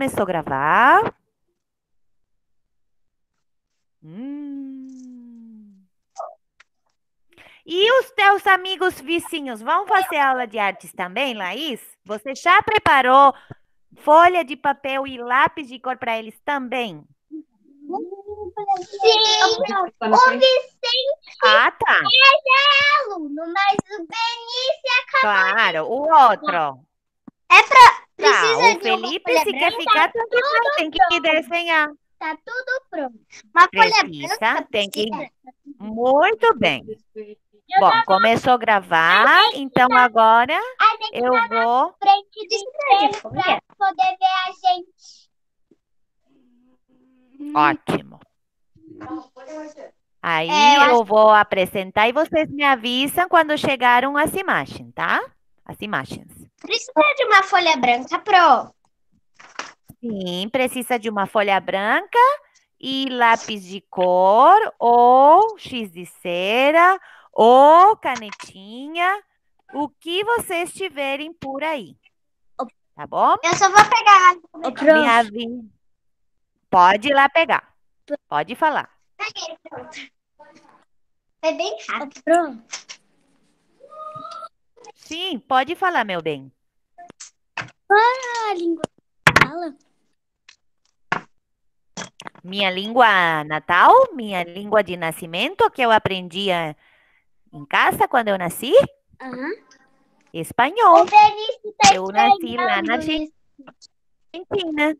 começou a gravar. Hum. E os teus amigos vizinhos vão fazer aula de artes também, Laís? Você já preparou folha de papel e lápis de cor para eles também? Sim, o Vicente Ah, tá. é aluno, mas o Benício acabou. Claro. O outro. É pra. Tá. O Felipe, se quer ficar, tem que, tem que desenhar. Tá tudo pronto. Uma Precisa, branca. tem que-. Muito bem. Bom, começou a gravar, então agora A gente eu vou. frente do espelho pra poder ver a gente. Ótimo. Aí É, eu eu vou apresentar e vocês me avisam quando chegaram as imagens, tá? As imagens. Precisa de uma folha branca, Pro. Sim, precisa de uma folha branca e lápis de cor, ou giz de cera, ou canetinha, o que vocês tiverem por aí. Tá bom? Eu só vou pegar. Me avi- Pode ir lá pegar. Pode falar. Peguei, pronto. Foi bem rápido. Pronto. Sim, pode falar, meu bem. A língua fala. Minha língua natal, minha língua de nascimento, que eu aprendi eh, em casa quando eu nasci, Aham. espanhol. Tá Eu nasci lá na. Argentina.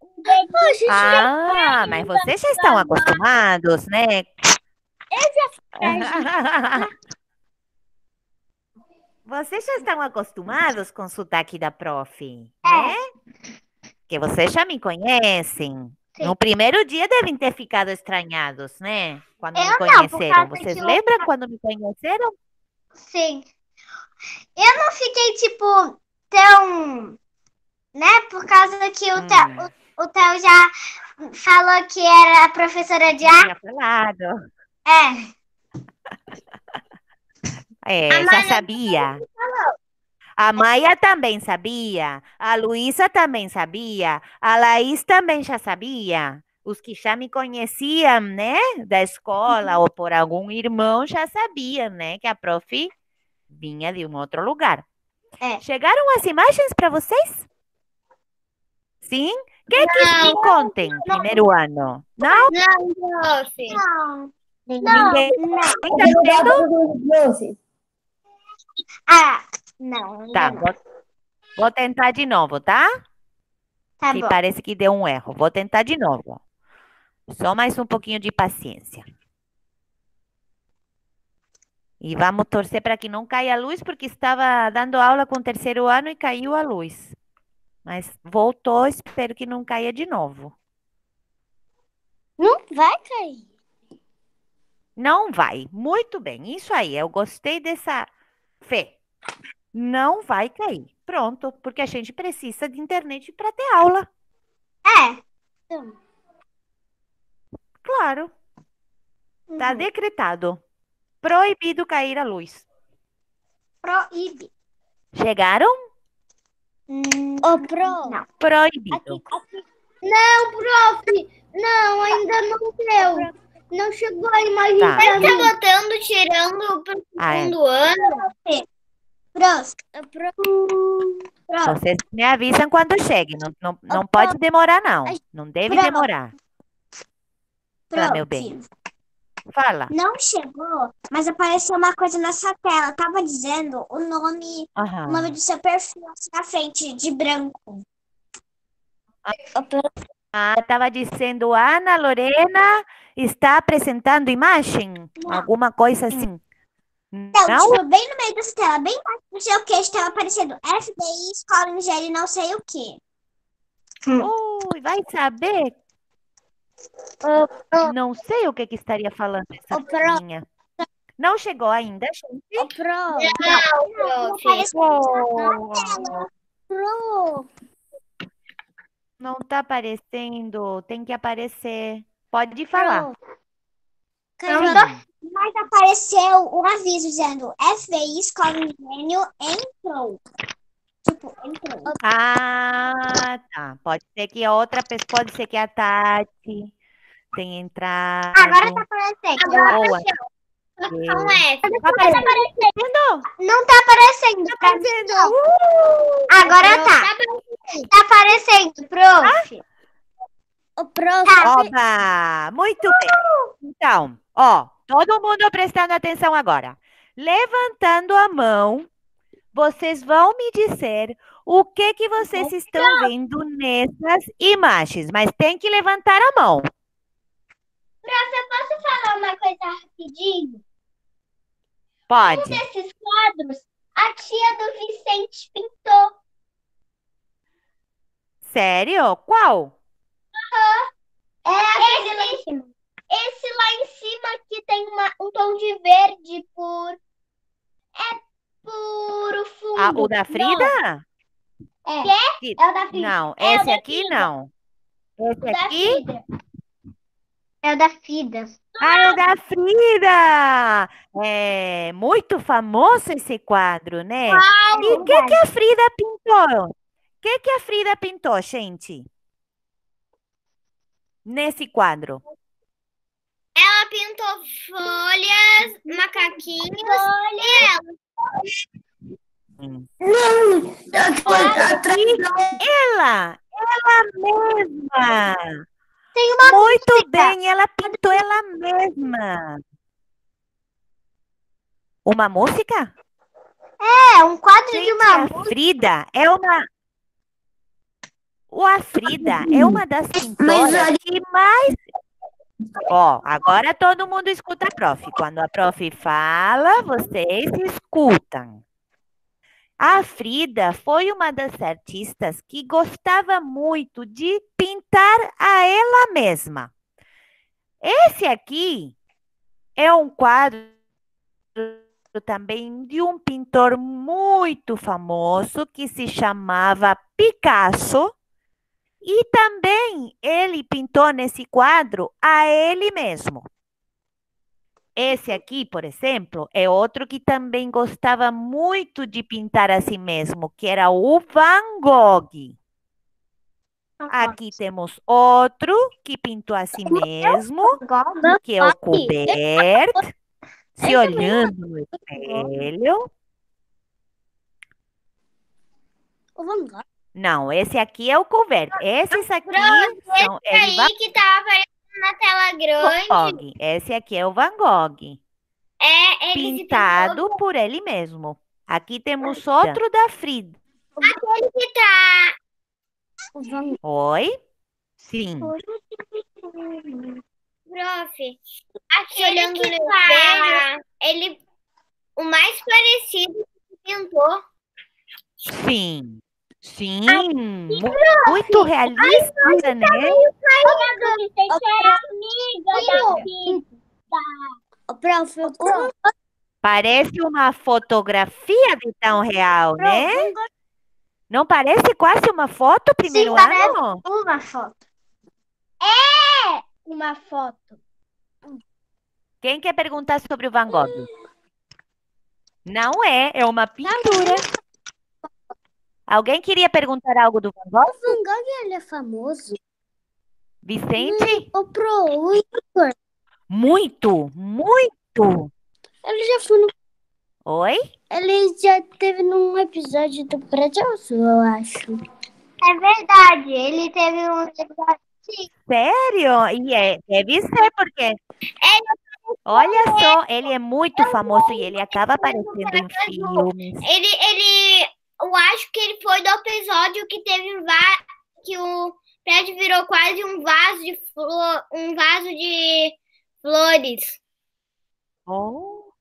O Benício Ah, mas vocês já estão acostumados, né? Vocês já estão acostumados com o sotaque da prof, né? Que vocês já me conhecem. Sim. No primeiro dia devem ter ficado estranhados, né? Quando me Eu não, por conheceram. causa Vocês que eu- lembram quando me conheceram? Sim. Eu não fiquei, tipo, tão. Né? Por causa que o, Hum. Theo, o, o Theo já falou que era professora de arte. Tinha falado. É. É, A já Maia sabia. A Maia também sabia. A Luísa também sabia. A Laís também já sabia. Os que já me conheciam, né, da escola ou por algum irmão já sabiam, né, que a prof vinha de um outro lugar. É. Chegaram as imagens para vocês? Sim? Quer que me contem primeiro ano? Não? Não, prof. Não. Ninguém Não. está vendo? Ah, não. Tá, não. vou, vou tentar de novo, tá? Tá que bom. parece que deu um erro. Vou tentar de novo. Só mais um pouquinho de paciência. E vamos torcer para que não caia a luz, porque estava dando aula com o terceiro ano e caiu a luz. Mas voltou, espero que não caia de novo. Não vai cair. Não vai. Muito bem. Isso aí. Eu gostei dessa fé. Não vai cair. Pronto, porque a gente precisa de internet para ter aula. É. Claro. Tá Uhum. decretado. Proibido cair a luz. Proíbe. Chegaram? Hum, Ô, Pro. Não. Proibido. Aqui, aqui. Não, prof. Não, ainda não deu. Não chegou a imagem Tá. pra mim. botando, tirando pro Ah, é. ano. Pro. Prof. Vocês me avisam quando chegue. Não, não, não pode demorar, não. Não deve Pronto. demorar. Tá, meu bem. Fala. Não chegou, mas apareceu uma coisa nessa tela. Tava dizendo o nome, o nome do seu perfil assim na frente, de branco. Ah, estava dizendo, Ana Lorena está apresentando imagem? Não. Alguma coisa assim? Então, Não? tipo, bem no meio dessa tela, bem embaixo, não sei o que, estava aparecendo FBI, Escola Engenharia, não sei o que. Ui, vai saber? Não sei o que, que estaria falando essa Pro. menina. Não chegou ainda, gente? Pro. Não apareceu Oh, Pro. não tá aparecendo. Tem que aparecer. Pode falar. Mas apareceu um aviso dizendo FBI Escola Engenharia entrou. Tipo, Ah, tá. Pode ser que a outra pessoa, pode ser que a Tati tenha entrado. Agora tá aparecendo. Boa. Com F. Tá aparecendo? Não tá aparecendo. Tá aparecendo. não. Uh! Agora tá. Tá aparecendo, prof. O prof. Oba! Muito bem. Então, ó, todo mundo prestando atenção agora. Levantando a mão, vocês vão me dizer o que que vocês estão vendo nessas imagens, mas tem que levantar a mão. Prof, eu posso falar uma coisa rapidinho? Pode. Nesses quadros, a tia do Vicente pintou. Sério? Qual? É esse, lá em cima. Esse lá em cima que tem uma- um tom de verde por. É por o fundo. Ah, o da Frida? É. Que- É o da Frida. Não, É esse aqui Frida. não. Esse Da aqui? Frida. É o da Frida. Ah, é o da Frida! É muito famoso esse quadro, né? E o que que a Frida pintou? O que que a Frida pintou, gente? Nesse quadro. Ela pintou folhas, macaquinhos e ela. Hum. Ela, ela mesma. Tem uma Muito bem, ela pintou ela mesma. Uma música? É, um quadro de Gente, uma a música. Frida é uma. O a Frida é uma das pintoras que mais. Ó, agora todo mundo escuta a prof. Quando a prof fala, vocês escutam. A Frida foi uma das artistas que gostava muito de pintar a ela mesma. Esse aqui é um quadro também de um pintor muito famoso que se chamava Picasso. E também ele pintou nesse quadro a ele mesmo. Esse aqui, por exemplo, é outro que também gostava muito de pintar a si mesmo, que era o Van Gogh. Aqui temos outro que pintou a si mesmo, que é o Courbet, se olhando no espelho. O Van Gogh. Não, esse aqui é o Courbet. Esses aqui são é de Van Aí que tava aparecendo na tela grande. Gogh. Esse aqui é o Van Gogh, É, ele pintado por ele mesmo. Aqui temos outro da Frida. pintou que tá. O Van Oi? Sim. Prof, aqui olhando no espelho, ele. O mais parecido que pintou. Sim. Sim. Mu- Muito realista, né? O prof, o prof, Parece uma fotografia de tão real, né? Não parece quase uma foto primeiro parece. ano? Uma foto. É uma foto. Quem quer perguntar sobre o Van Gogh? Não é, é uma pintura. Alguém queria perguntar algo do Van Gogh? O Van Gogh ele é famoso. Vicente? O Pro, Igor, Muito, muito. ele já foi no, Oi? ele já teve num episódio do Prédio Azul, eu acho. É verdade. Ele teve um episódio. Sério? E é, deve ser, porque. Olha só, ele é muito famoso e ele acaba aparecendo em filmes. Ele, ele, eu acho que ele foi do episódio que teve va- que o prédio virou quase um vaso de flor, um vaso de flores. Oh,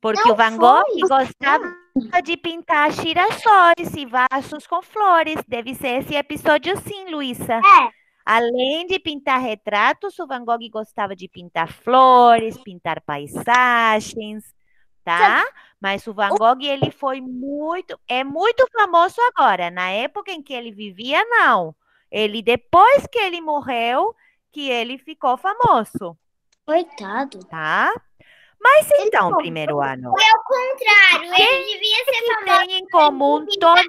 porque Não o Van foi. Gogh gostava de pintar girassóis e vasos com flores. Deve ser esse episódio, sim, Luísa. É. Além de pintar retratos, o Van Gogh gostava de pintar flores, pintar paisagens, tá? Mas o Van Gogh, ele foi muito, é muito famoso agora. Na época em que ele vivia, não. Ele, depois que ele morreu, que ele ficou famoso, Coitado. tá? Mas então, ficou primeiro ano, Ao contrário, ele devia ser que tem em comum todas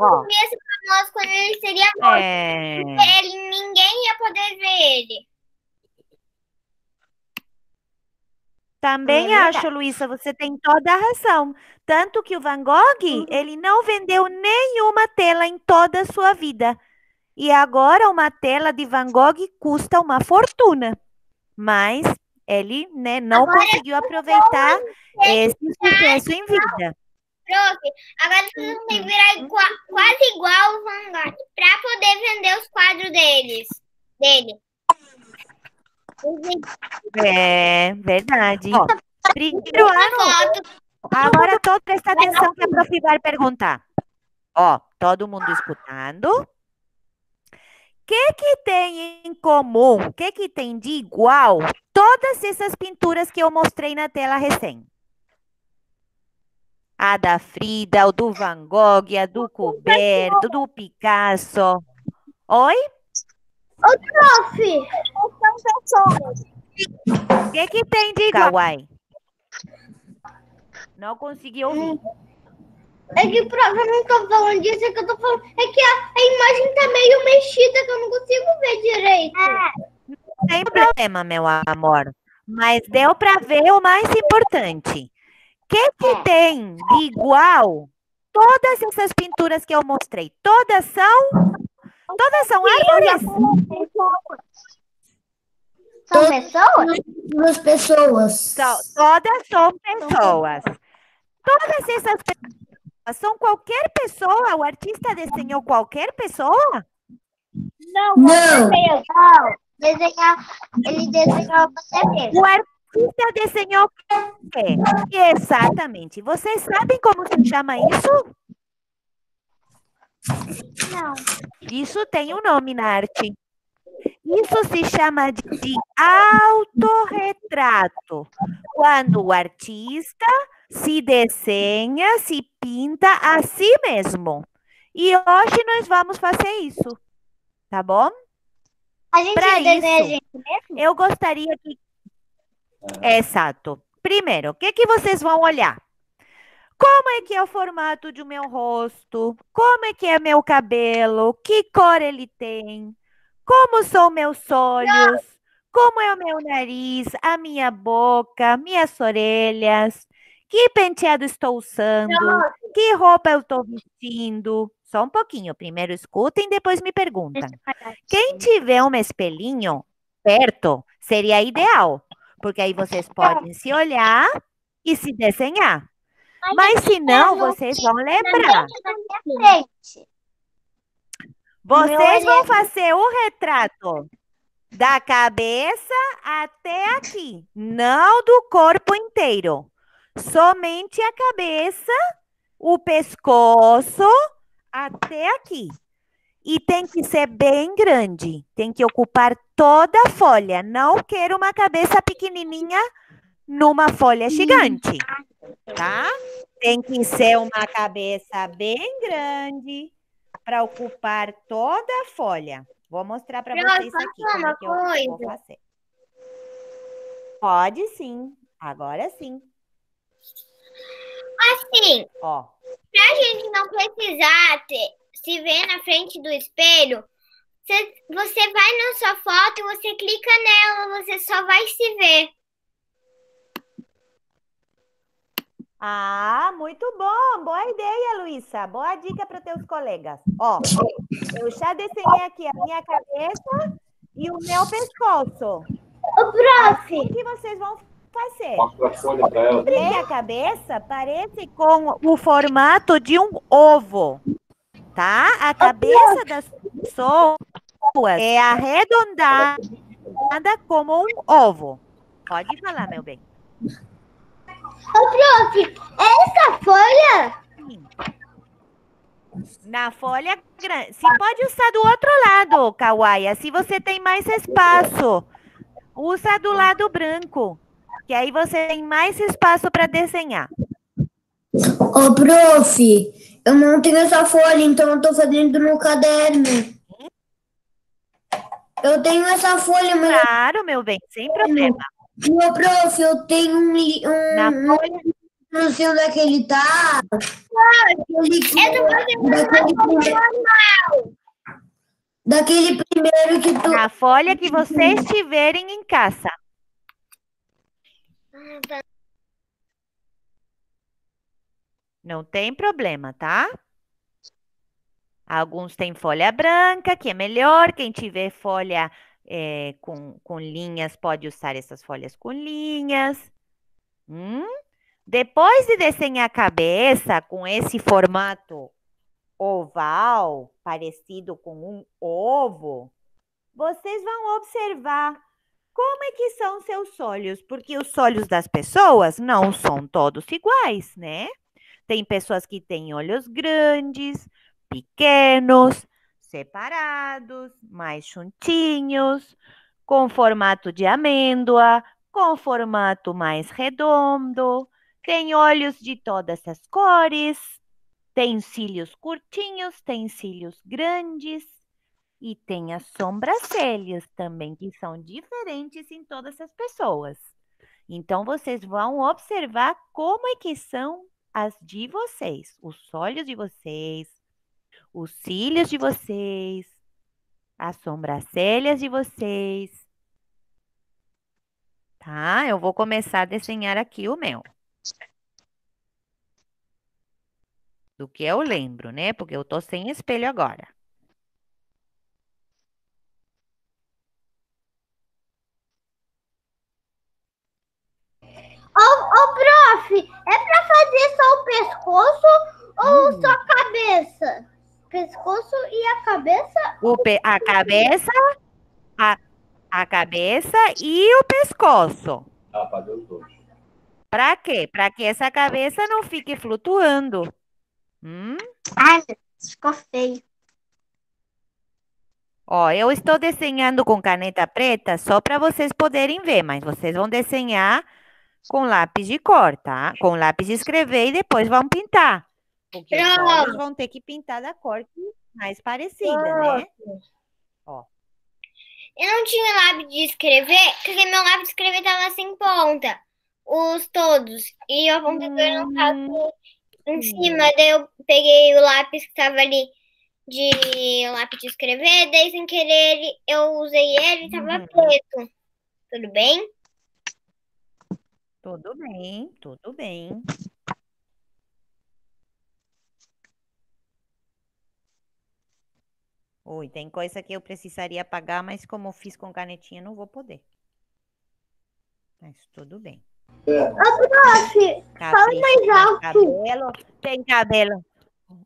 Ó, comesse pra nós quando ele seria morto. é... Ele, ninguém ia poder ver ele. Também É acho, Luísa, você tem toda a razão. Tanto que o Van Gogh, ele não vendeu nenhuma tela em toda a sua vida. E agora uma tela de Van Gogh custa uma fortuna. Mas ele, né, não conseguiu aproveitar esse sucesso em vida. Prof, agora vocês vão ter que virar igua- quase igual o Van Gogh pra poder vender os quadros deles. Dele. É, verdade. Ó, primeiro ano, agora todos presta atenção que a prof vai perguntar. Ó, todo mundo escutando. O que que tem em comum? O que que tem de igual todas essas pinturas que eu mostrei na tela recém? A da Frida, o do Van Gogh, a do Courbet, do Picasso. Oi? Prof, são pessoas. O que que tem de igual, Uai? Não consegui ouvir. É que, prof, eu não tô falando disso, é que eu tô falando. É que a, a imagem tá meio mexida, que eu não consigo ver direito. Sem problema, meu amor. Mas deu para ver o mais importante. O que, que tem de igual todas essas pinturas que eu mostrei? Todas são. Todas são árvores? São pessoas? Duas pessoas. São- todas são pessoas. Todas essas pessoas são qualquer pessoa? O artista desenhou qualquer pessoa? Não, Não. mesmo. Desenhar, ele desenhou você mesmo. O artista desenhou o quê? Exatamente. Vocês sabem como se chama isso? Não. Isso tem um nome na arte. Isso se chama de, de autorretrato. Quando o artista se desenha, se pinta a si mesmo. E hoje nós vamos fazer isso. Tá bom? A gente Pra desenha a isso. gente mesmo? Eu gostaria que. Exato. Primeiro, o que, que vocês vão olhar? Como é que é o formato do meu rosto? Como é que é meu cabelo? Que cor ele tem? Como são meus olhos? Como é o meu nariz? A minha boca? Minhas orelhas? Que penteado estou usando? Que roupa eu estou vestindo? Só um pouquinho. Primeiro escutem, depois me perguntam. Quem tiver um espelhinho perto, seria ideal, porque aí vocês podem se olhar e se desenhar. Mas se não, vocês vão lembrar. Na minha frente. Vocês vão olhar- fazer o retrato da cabeça até aqui, não do corpo inteiro. Somente a cabeça, o pescoço até aqui. E tem que ser bem grande, tem que ocupar toda a folha. Não quero uma cabeça pequenininha numa folha gigante, tá? Tem que ser uma cabeça bem grande para ocupar toda a folha. Vou mostrar para vocês aqui como é que eu vou fazer. Pode sim, agora sim. Assim, Ó, pra gente não precisar ter- se ver na frente do espelho, você, você vai na sua foto e você clica nela, você só vai se ver. Ah, muito bom. Boa ideia, Luísa. Boa dica para teus colegas. Ó, eu já desenhei aqui a minha cabeça e o meu pescoço. Ô, prof, O que vocês vão fazer? Minha cabeça parece com o formato de um ovo, tá? A cabeça das pessoas é arredondada como um ovo. Pode falar, meu bem. Ô, prof, essa folha? Na folha grande. Se pode usar do outro lado, Kawaia, se você tem mais espaço. Usa do lado branco, que aí você tem mais espaço para desenhar. Ô, prof, eu não tenho essa folha, então eu tô fazendo no caderno. Eu tenho essa folha, mas, Claro, meu bem, sem problema. Ô, prof, eu tenho um, li- um, Na um folha no fio daquele tá. Daquele, daquele, primeiro, daquele primeiro que tu. Na folha que vocês tiverem em casa. Não tem problema, tá? Alguns têm folha branca, que é melhor. Quem tiver folha é, com, com linhas pode usar essas folhas com linhas. Hum? Depois de desenhar a cabeça com esse formato oval, parecido com um ovo, vocês vão observar como é que são seus olhos, porque os olhos das pessoas não são todos iguais, né? Tem pessoas que têm olhos grandes, pequenos, separados, mais juntinhos, com formato de amêndoa, com formato mais redondo, tem olhos de todas as cores, tem cílios curtinhos, tem cílios grandes e tem as sobrancelhas também, que são diferentes em todas as pessoas. Então, vocês vão observar como é que são as de vocês, os olhos de vocês, os cílios de vocês, as sobrancelhas de vocês. Tá? Eu vou começar a desenhar aqui o meu. Do que eu lembro, né? Porque eu tô sem espelho agora. Ô, ô, prof, é pra fazer só o pescoço ou Hum. só a cabeça? Pescoço e a cabeça? O pe- a cabeça, a, a cabeça e o pescoço. Ah, fazer os dois. Para quê? Para que essa cabeça não fique flutuando. Hum? Ai, ficou feio. Ó, eu estou desenhando com caneta preta só para vocês poderem ver, mas vocês vão desenhar com lápis de cor, tá? Com lápis de escrever e depois vão pintar. Porque os Pronto. olhos vão ter que pintar da cor mais parecida, né? Eu não tinha lápis de escrever, porque meu lápis de escrever tava sem ponta. Os todos. E o apontador não tava em cima. Daí eu peguei o lápis que tava ali de lápis de escrever. Daí sem querer ele- eu usei ele e tava Uhum. preto. Tudo bem? Tudo bem, tudo bem. Ui, tem coisa que eu precisaria apagar, mas como eu fiz com canetinha, não vou poder. Mas tudo bem. Prof, Capricho, mais alto. Cabelo, tem cabelo.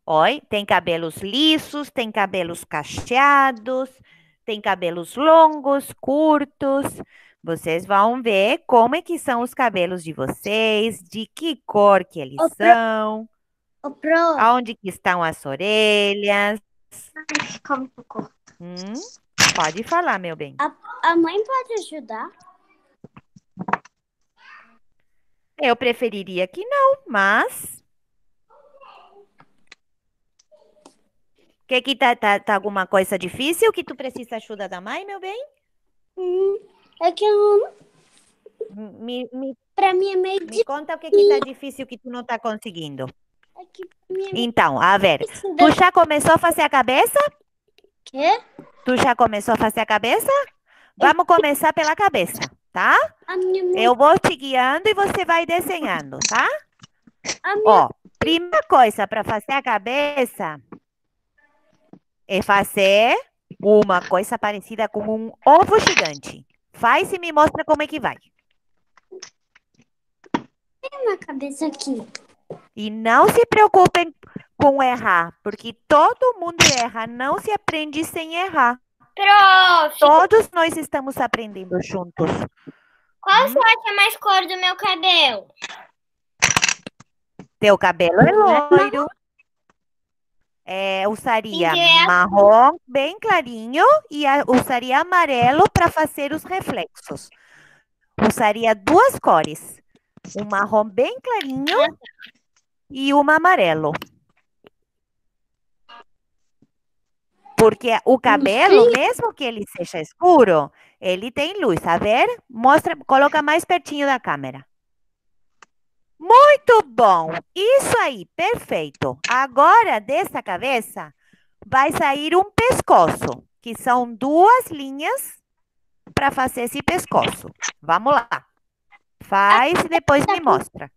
Oi, tem cabelos lisos, tem cabelos cacheados, tem cabelos longos, curtos. Vocês vão ver como é que são os cabelos de vocês, de que cor que eles Pro- são, ô, prof, aonde que estão as orelhas. Pouco. Hum, pode falar, meu bem. A mãe pode ajudar? Eu preferiria que não, mas. Que que tá, tá, tá alguma coisa difícil que tu precisa ajuda da mãe, meu bem? Hum, é que eu, Me, me, pra mim é meio me conta o que que tá difícil que tu não tá conseguindo. É Então, a ver, difícil. tu já começou a fazer a cabeça? Quê? Tu já começou a fazer a cabeça? Vamos começar pela cabeça, tá? Eu vou te guiando e você vai desenhando, tá? Ó, primeira coisa para fazer a cabeça é fazer uma coisa parecida com um ovo gigante. Faz e me mostra como é que vai. uma cabeça aqui. E não se preocupem com errar, porque todo mundo erra, não se aprende sem errar. Prof, Todos nós estamos aprendendo juntos. qual você acha mais cor do meu cabelo? Teu cabelo é loiro. É, usaria Inverno. marrom bem clarinho e a- usaria amarelo para fazer os reflexos. Usaria duas cores, um marrom bem clarinho e um amarelo. Porque o cabelo, mesmo que ele seja escuro, ele tem luz. A ver? Mostra, coloca mais pertinho da câmera. Muito bom. Isso aí, perfeito. Agora, dessa cabeça, vai sair um pescoço, que são duas linhas para fazer esse pescoço. Vamos lá. Faz e depois me mostra.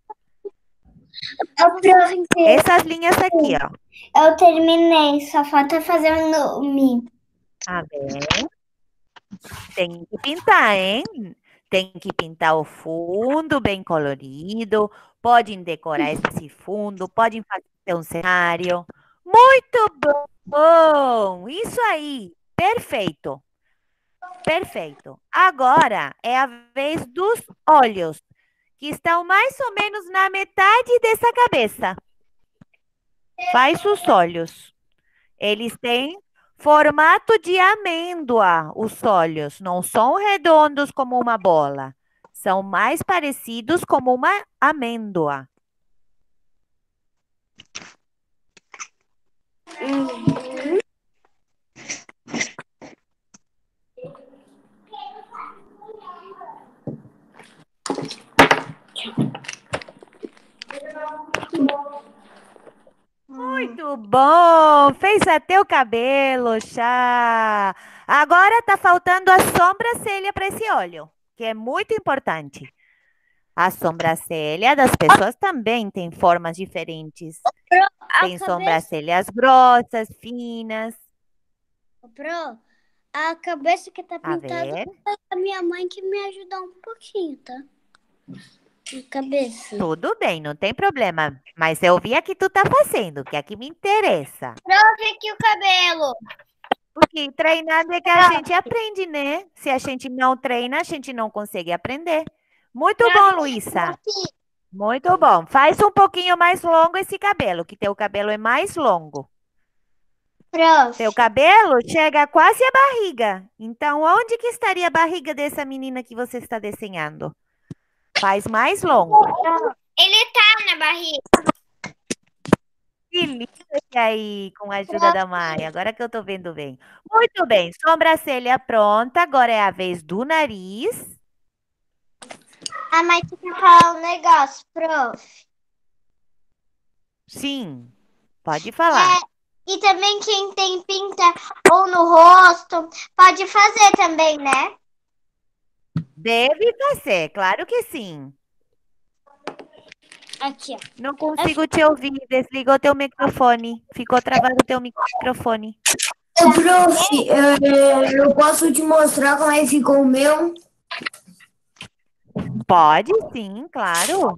Essas linhas aqui, ó. eu terminei, só falta fazer o nome. Tá bem? Tem que pintar, hein? Tem que pintar o fundo bem colorido. Podem decorar esse fundo, podem fazer um cenário. Muito bom! Isso aí, perfeito. Perfeito. Agora é a vez dos olhos, que estão mais ou menos na metade dessa cabeça. Faz os olhos. Eles têm formato de amêndoa, os olhos. Não são redondos como uma bola. São mais parecidos como uma amêndoa. Muito bom! Fez até o cabelo, chá. Agora tá faltando a sobrancelha para esse olho, que é muito importante. A sobrancelha das pessoas também tem formas diferentes. A Tem cabeça, sobrancelhas grossas, finas. pro, a cabeça que tá pintada foi a minha mãe que me ajudou um pouquinho, tá? Cabeça. Tudo bem, não tem problema. Mas eu vi a que tu tá fazendo, que é a que me interessa. Prof, aqui o cabelo. Porque treinando é que a gente aprende, né? Se a gente não treina, a gente não consegue aprender. Muito bom, Luísa. Muito bom. Faz um pouquinho mais longo esse cabelo, que teu cabelo é mais longo. Prof, Teu cabelo chega quase à barriga. Então, onde que estaria a barriga dessa menina que você está desenhando? Faz mais longo. Ele tá na barriga. Que lindo esse aí, com a ajuda da mãe. Agora que eu tô vendo bem. Muito bem, sobrancelha pronta. Agora é a vez do nariz. a mãe quer falar um negócio, prof. Sim, pode falar. É, e também quem tem pinta ou no rosto, pode fazer também, né? Deve fazer, claro que sim. Aqui, ó. Não consigo te ouvir. Desligou teu microfone. Ficou travado teu microfone. Ô, prof, eh, eu posso te mostrar como é que ficou o meu? Pode sim, claro.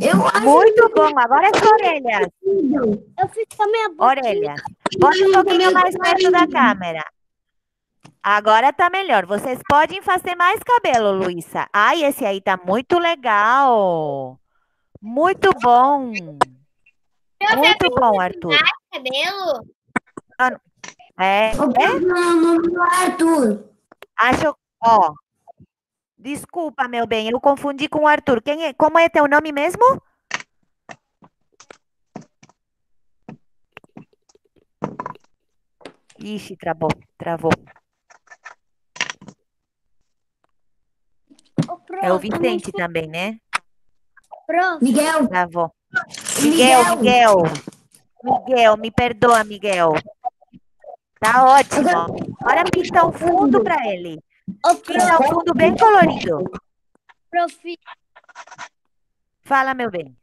Eu acho Muito bom. Agora as orelhas. Eu fiz com a minha boca. Orelhas. Bota um pouquinho mais perto da câmera. Agora tá melhor. Vocês podem fazer mais cabelo, Luísa. Ai, esse aí tá muito legal. Muito bom. Muito bom, Arthur. Cabelo? É, não, não é Arthur. acho, ó. Desculpa, meu bem, eu confundi com o Arthur. Quem é, como é teu nome mesmo? Ixi, travou, travou. Prof, É o Vicente também, né? prof, Miguel, Travou. Miguel, Miguel. Miguel. Miguel, me perdoa, Miguel. Tá ótimo. Agora pinta um fundo para ele. Pinta um fundo bem colorido. prof, Fala, meu bem.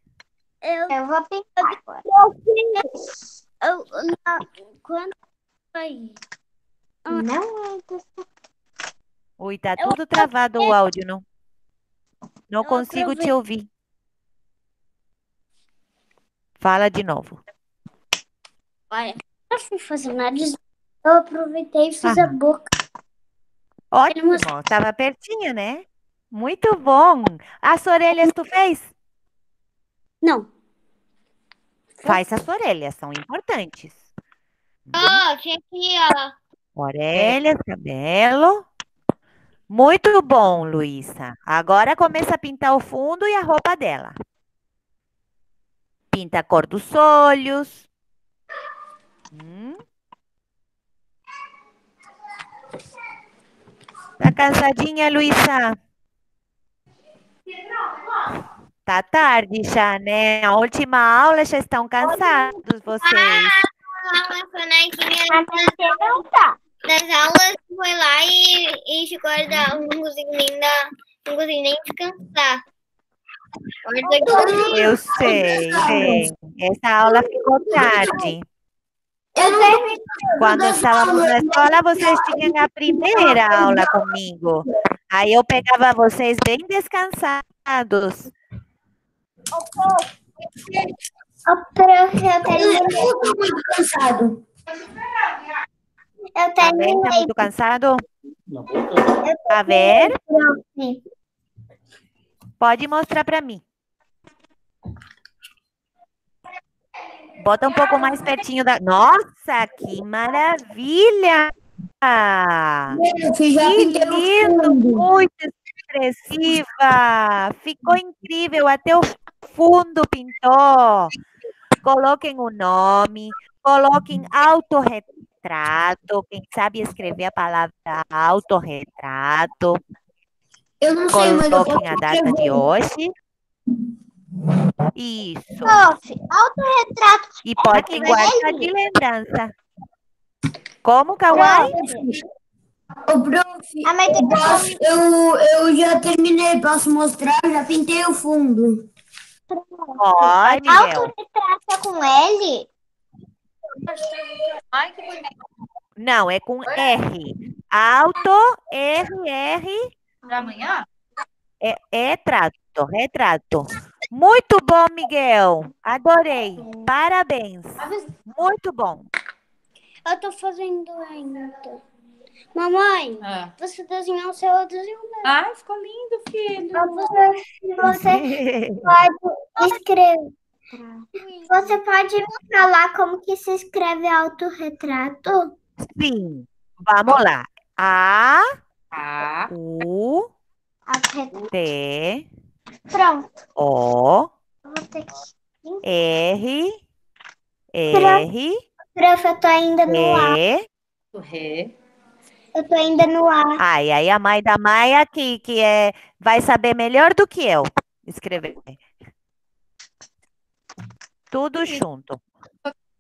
eu, Eu vou pintar agora. eu, na, quando foi? Não é Ui, tá tudo travado o áudio, não? Não consigo te ouvir. Fala de novo. Olha, eu fui fazer o nariz, eu aproveitei e fiz a boca. Ótimo, tava pertinho, né? Muito bom. As orelhas tu fez? Não, Faz as orelhas, são importantes. Prof, aqui, ó. Orelhas, cabelo. Muito bom, Luísa. Agora começa a pintar o fundo e a roupa dela. Pinta a cor dos olhos. Hum. Tá cansadinha, Luísa? Tá tarde já, né? A última aula já estão cansados vocês. A sonequinha A tá. Das aulas foi lá e, e ficou da, não consigo nem não nem descansar. Eu sei, bem. Essa aula ficou tarde. Eu Quando estávamos na escola, vocês tinham a primeira aula comigo. Aí eu pegava vocês bem descansados. Ô, prof, eu eu terminei. não tô muito cansado. Eu Tá bem? Tá terminei, muito cansado? Não. A ver? prof. Pode mostrar para mim. Bota um pouco mais pertinho da. Nossa, que maravilha! Que lindo, muito expressiva. Ficou incrível, até o fundo pintou. Coloquem o nome, coloquem autorretrato. Quem sabe escrever a palavra autorretrato. Eu não sei, mas eu Coloquem a data de hoje. Isso. Prof, autorretrato. E pode guardar de lembrança. Como, Kawai? Ô, prof, A mãe eu, posso- eu, eu já terminei, posso mostrar? Já pintei o fundo. Pode. Autorretrato é com L? Ai, que bonito. Não, é com R. Auto, R, R, Pra amanhã? é, é trato, retrato. Muito bom, Miguel. Adorei. Parabéns. Muito bom. Eu tô fazendo ainda. Mamãe, Ah. você desenhou o seu eu desenho o meu. Ai, ficou lindo, filho. Você, você pode escrever. Você pode me falar como que se escreve autorretrato? Sim. Vamos lá. A, Tá. U. T, Pronto. O. R, R, Prof, eu tô ainda no A. E. Ré. Eu tô ainda no A. Ai, aí a mãe da Maia que, que é, vai saber melhor do que eu escrever. Tudo junto.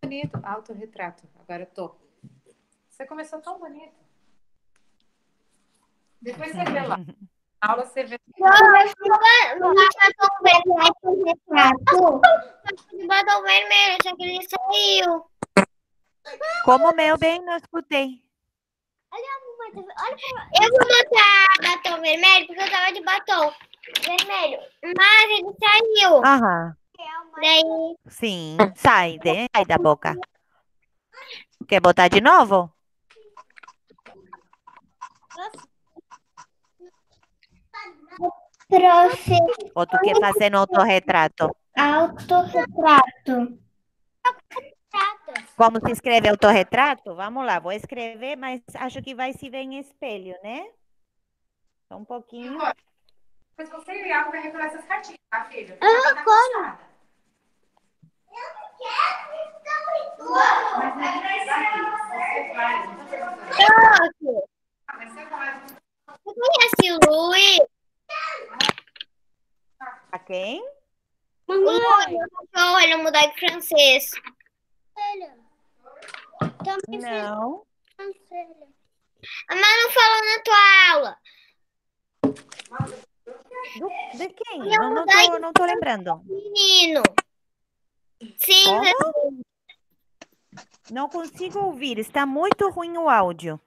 Bonito. Autorretrato. Agora eu tô. Você começou tão bonito. Depois você vê lá. Aula você vê. No batom vermelho, Retrato. no batom vermelho, só que ele saiu. Como o meu bem, não escutei. Eu vou botar batom vermelho porque eu tava de batom vermelho, mas ele saiu. Aham. Daí, Sim, sai, de- sai da boca. Quer botar de novo? Prof, Ou tu quer fazer no autorretrato? autorretrato. Como se escreve autorretrato? Vamos lá, vou escrever, mas acho que vai se ver em espelho, né? Só um pouquinho. Depois você e o Iago vai recolher essas cartinhas, tá, filho? Ah, claro. você conhece o Luiz? A quem? O Luiz, o cachorro, ele é mudar de francês. Não. Mas não falou na tua aula. Do- de quem? É Não, não, tô, não tô lembrando. Menino. Sim, Como? Não consigo ouvir, está muito ruim o áudio.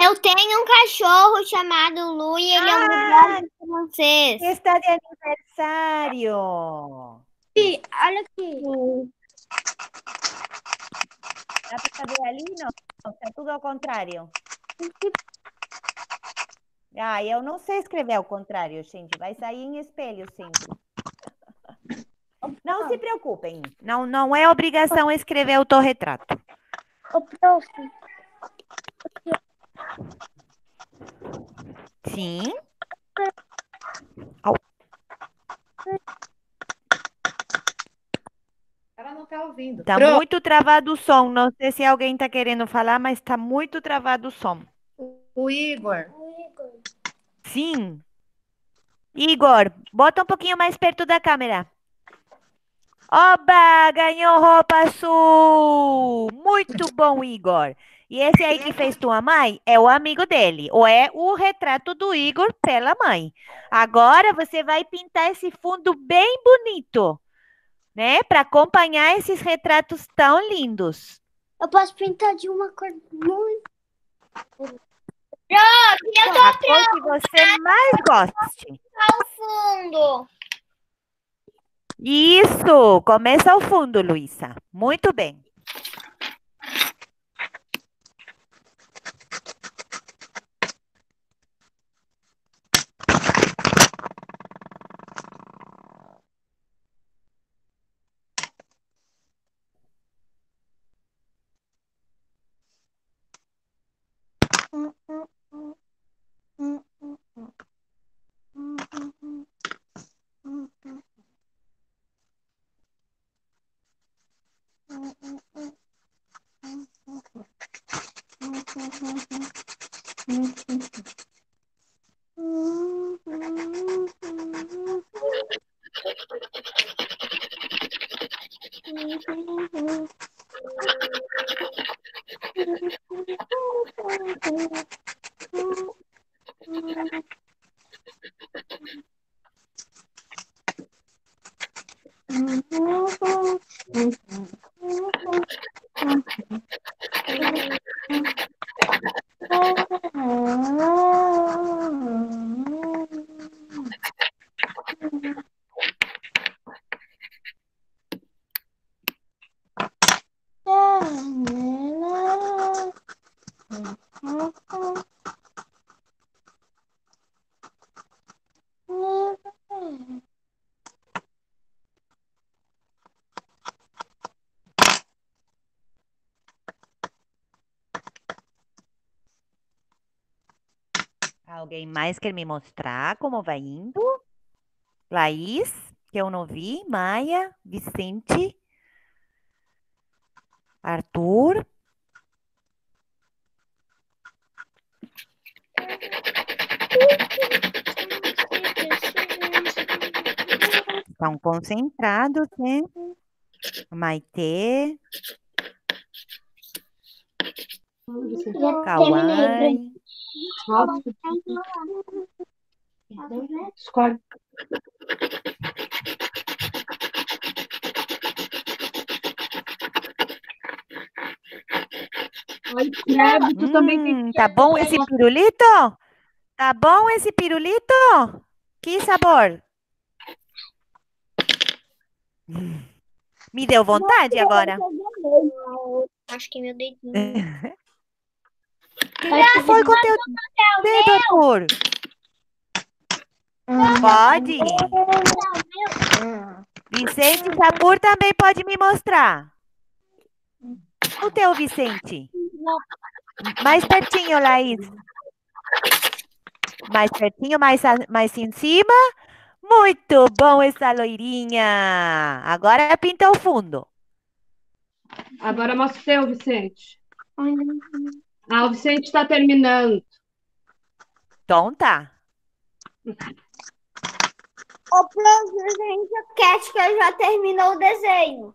eu tenho um cachorro chamado Lu e ele é um Ah! mudar de francês. Está de aniversário. Olha aqui. Dá para saber ali? Não, está tudo ao contrário. Ah, eu não sei escrever ao contrário, gente. Vai sair em espelho sempre. Não se preocupem. Não, não é obrigação escrever autorretrato. Ô, prof, Sim. Ela não tá ouvindo. Tá Pronto. muito travado o som. Não sei se alguém tá querendo falar, mas tá muito travado o som. O Igor. Sim. Igor, bota um pouquinho mais perto da câmera. Oba, ganhou roupa azul! Muito bom, Igor. E esse aí que fez tua mãe é o amigo dele, ou é o retrato do Igor pela mãe. Agora você vai pintar esse fundo bem bonito, né? Para acompanhar esses retratos tão lindos. Eu posso pintar de uma cor muito. Eu tô A cor que você mais goste. ao fundo. Isso! Começa ao fundo, Luísa. Muito bem. Alguém mais quer me mostrar como vai indo? Laís, que eu não vi. Maia, Vicente, Arthur. Estão concentrados, né? Maitê, Kawai. Escolhe. Credo, tu também tem Hum, tá bom esse pirulito? Tá bom esse pirulito? Que sabor? Me deu vontade agora. Acho que meu dedinho. O que foi com teu dedo, Arthur? Pode? Vicente Sapur também pode me mostrar. O teu, Vicente. Mais pertinho, Laís. Mais pertinho, mais, mais em cima. Muito bom essa loirinha. Agora pinta o fundo. Agora mostra o teu, Vicente. Ah, o Vicente está terminando. Então tá. O presidente Cat que já terminou o desenho.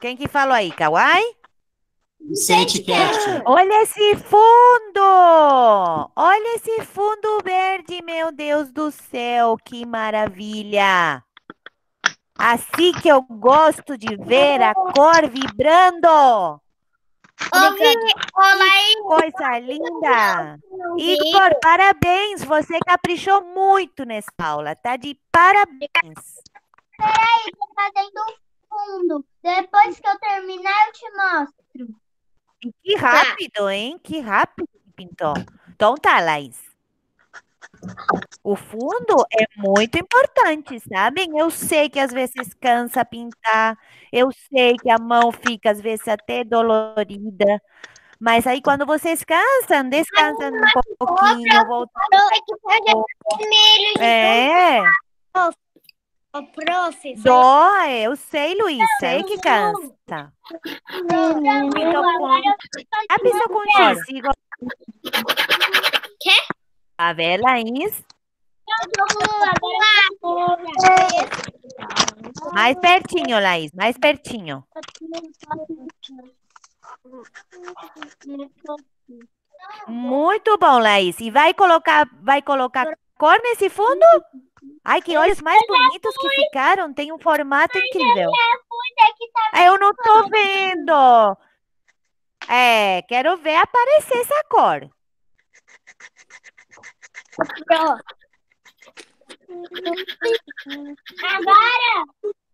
Quem que falou aí, Kawai? Vicente Cast. Olha esse fundo! Olha esse fundo verde, meu Deus do céu, que maravilha! Assim que eu gosto de ver a cor vibrando! Olá aí, Coisa linda! Igor, parabéns! Você caprichou muito nessa aula, tá de parabéns! Tô fazendo fundo. Depois que eu terminar, eu te mostro. Que rápido, hein? Que rápido pintou. Então tá, Laís. O fundo é muito importante, sabem? Eu sei que às vezes cansa pintar, eu sei que a mão fica às vezes até dolorida, mas aí quando vocês cansam, descansam um pouquinho, voltam. Vermelho. É, Ô, prof, dói, eu sei, Luiz, sei que cansa. Então, a pessoa com X, igual. Quê? A ver, Laís? Mais pertinho, Laís, mais pertinho. Muito bom, Laís. E vai colocar, vai colocar cor nesse fundo? Ai, que olhos mais bonitos que ficaram. Tem um formato incrível. Ah, Eu não tô vendo. É, quero ver aparecer essa cor. Agora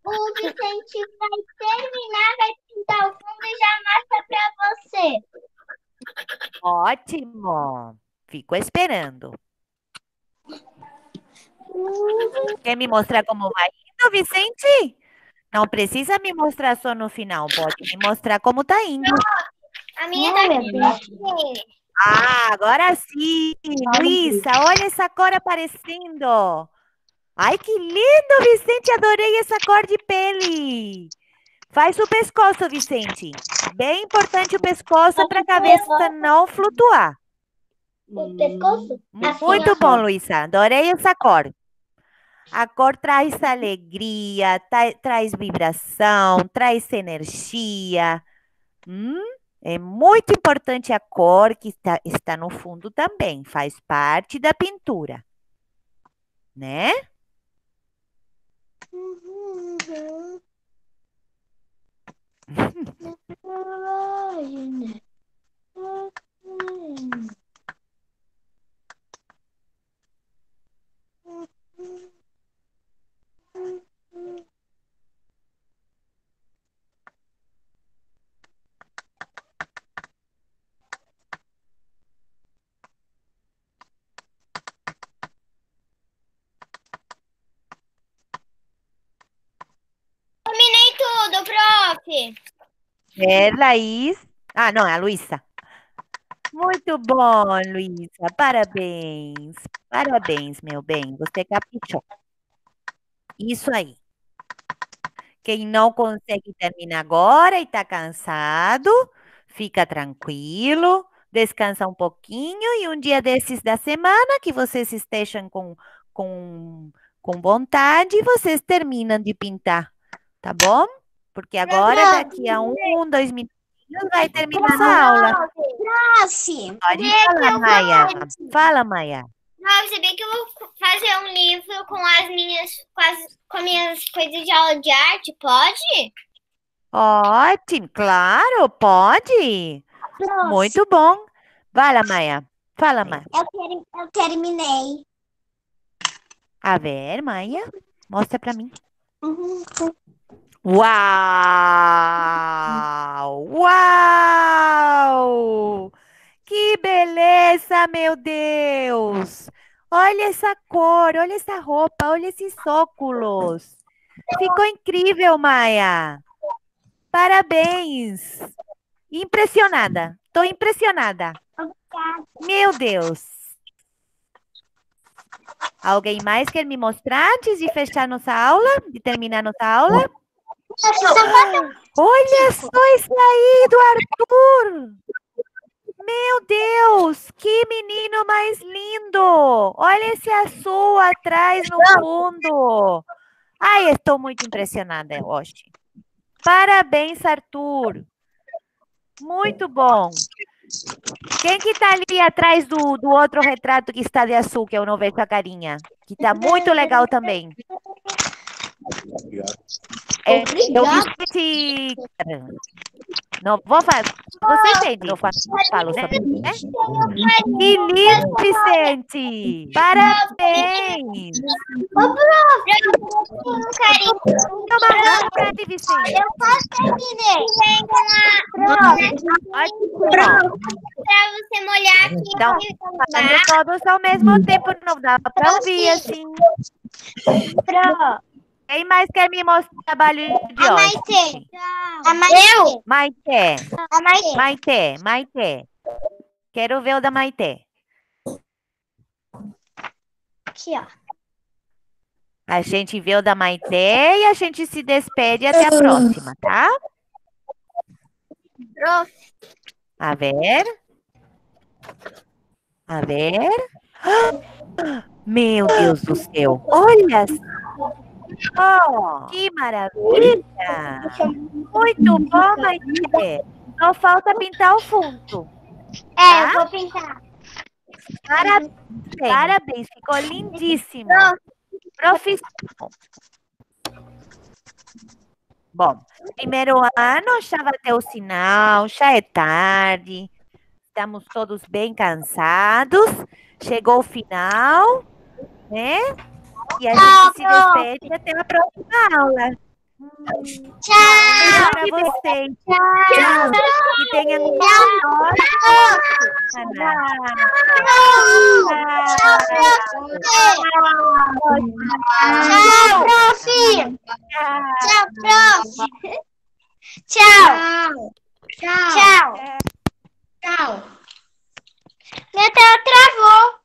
o Vicente vai terminar, vai pintar o fundo e já mostra pra você. Ótimo. Fico esperando. Quer me mostrar como vai indo, Vicente? Não precisa me mostrar só no final, pode me mostrar como tá indo. A minha tá aqui. Ah, agora sim! Luísa, olha essa cor aparecendo! Ai, que lindo, Vicente! Adorei essa cor de pele! Faz o pescoço, Vicente. Bem importante o pescoço para a cabeça não flutuar. O pescoço? Assim, Muito ó. bom, Luísa. Adorei essa cor. A cor traz alegria, tra- traz vibração, traz energia. Hum? É muito importante a cor que está, está no fundo também. Faz parte da pintura. Né tudo, É, Laís. Ah, não, é a Luísa. Muito bom, Luísa. Parabéns. Parabéns, meu bem. Você caprichou. Isso aí. Quem não consegue terminar agora e está cansado, fica tranquilo, descansa um pouquinho e um dia desses da semana que vocês estejam com, com, com vontade, vocês terminam de pintar, tá bom? Porque agora, daqui a um, dois minutinhos, vai terminar essa aula. Prof, Pode falar, Maia. Fala, Maia. Prof, sabia que eu vou fazer um livro com as minhas, com as, com minhas coisas de aula de arte? Pode? Ótimo, claro, pode. Muito bom. Vai lá, Maia. Fala, Maia. eu, ter- eu terminei. A ver, Maia, mostra pra mim. Uhum. Uau! Uau! Que beleza, meu Deus! Olha essa cor, olha essa roupa, olha esses óculos. Ficou incrível, Maia. Parabéns. Impressionada. Tô impressionada. Meu Deus. Alguém mais quer me mostrar antes de fechar nossa aula? De terminar nossa aula? Olha só isso aí do Arthur! Meu Deus, que menino mais lindo! Olha esse azul atrás no fundo. Ai, estou muito impressionada hoje. Parabéns, Arthur. Muito bom. Quem que tá ali atrás do, do outro retrato que está de azul, que eu não vejo a carinha? Que tá muito legal também. É, eu disse... Não vou falar. Você entende? Eu fa- falo sobre né? Que lindo, Vicente! Parabéns! Um carinho Toma rápido, Vicente. Eu quase terminei. Ótimo. pra você molhar aqui. Então, Fazendo todos ao mesmo tempo, não dá pra ouvir assim. Pro, Quem mais quer me mostrar o trabalho de A hoje? Maitê. a Maitê. Maite, A Maitê. Maite, Maite. Quero ver o da Maite. Aqui, ó. A gente vê o da Maite e a gente se despede até a próxima, tá? A ver. A ver. Meu Deus do céu. Olha só. Que maravilha. Muito bom, Maite. Só falta pintar o fundo. É, eu vou pintar. Parabéns. Parabéns. Ficou lindíssimo. Profissional. Bom, primeiro ano já vai ter o sinal, já é tarde. Estamos todos bem cansados. Chegou o final, né? E a gente se despede até a próxima aula. Tchau! Beijo pra vocês. Tchau! E tenha um Tchau, prof! Tchau, prof! Tchau! Tchau! Tchau! Tchau! Meu tela travou!